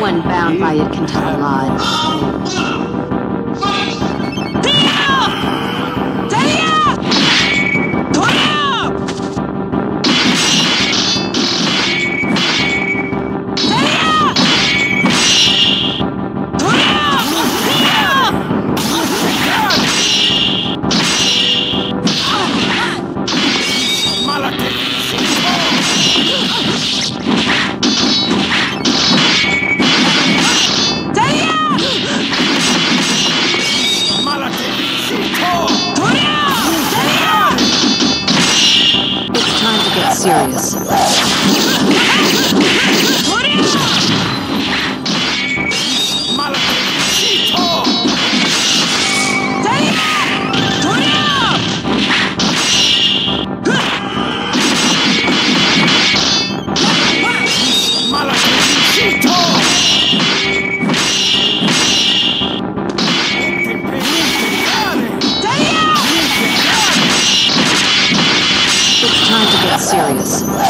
One bound by it can tell a lie. Time serious.